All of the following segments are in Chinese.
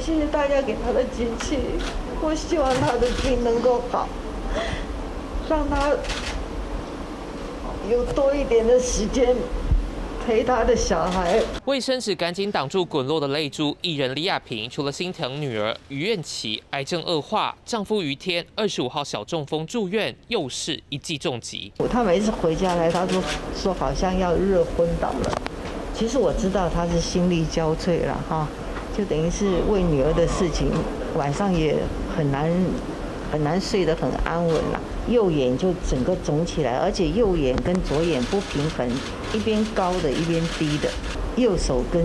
谢谢大家给他的机器，我希望他的病能够好，让他有多一点的时间。陪他的小孩，卫生纸赶紧挡住滚落的泪珠。艺人李亚平除了心疼女儿于愿琪癌症恶化，丈夫于天二十五号小中风住院，又是一记重击。他每次回家来，他都说好像要热昏倒了。其实我知道他是心力交瘁了哈，就等于是为女儿的事情，晚上也很难。很难睡得很安稳了，右眼就整个肿起来，而且右眼跟左眼不平衡，一边高的，一边低的，右手跟。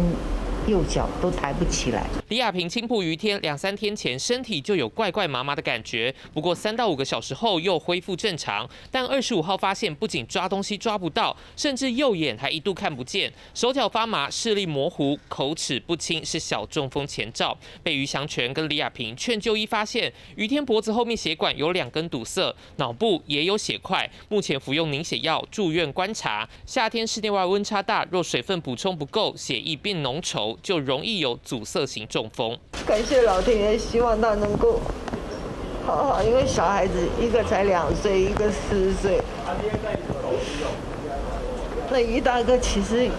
右脚都抬不起来。李亚平清铺于天，两三天前身体就有怪怪麻麻的感觉，不过三到五个小时后又恢复正常。但二十五号发现，不仅抓东西抓不到，甚至右眼还一度看不见，手脚发麻，视力模糊，口齿不清，是小中风前兆。被于祥全跟李亚平劝就医，发现于天脖子后面血管有两根堵塞，脑部也有血块，目前服用凝血药，住院观察。夏天室内外温差大，若水分补充不够，血液变浓稠。就容易有阻塞型中风。感谢老天爷，希望他能够好好，因为小孩子一个才两岁，一个四岁。那于大哥其实。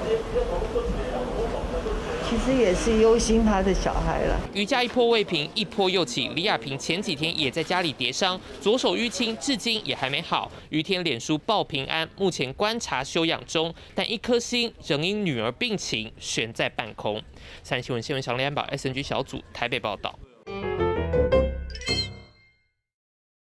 其实也是忧心他的小孩了。瑜伽一波未平，一波又起。李亚平前几天也在家里跌伤，左手淤青，至今也还没好。于天脸书报平安，目前观察休养中，但一颗心仍因女儿病情悬在半空。三新闻新闻小联播 S N G 小组台北报道。